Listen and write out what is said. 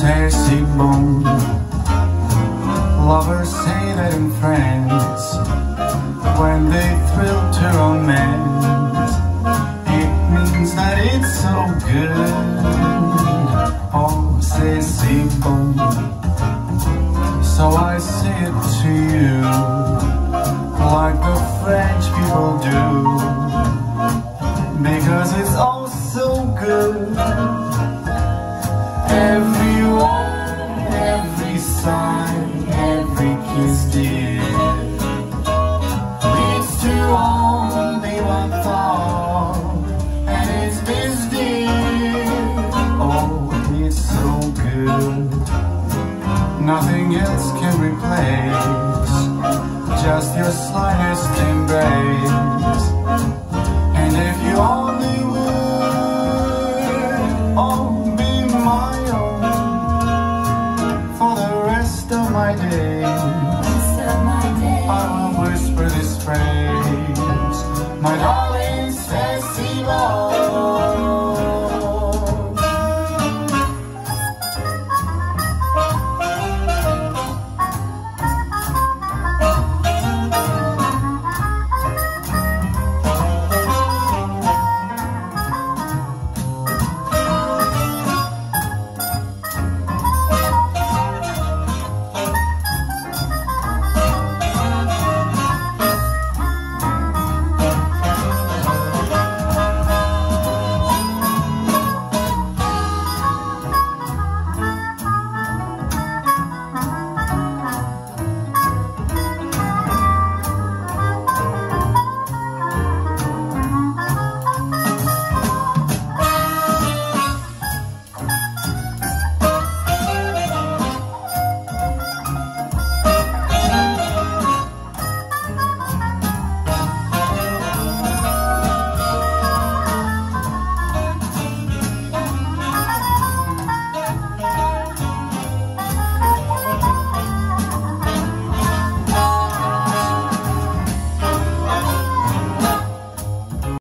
says Sigmund. Lovers say that in France, when they thrill to romance, it means that it's so good. Oh, says Sigmund. So I say it to you, like the French people do, because it's all so good. Every Nothing else can replace just your slightest embrace.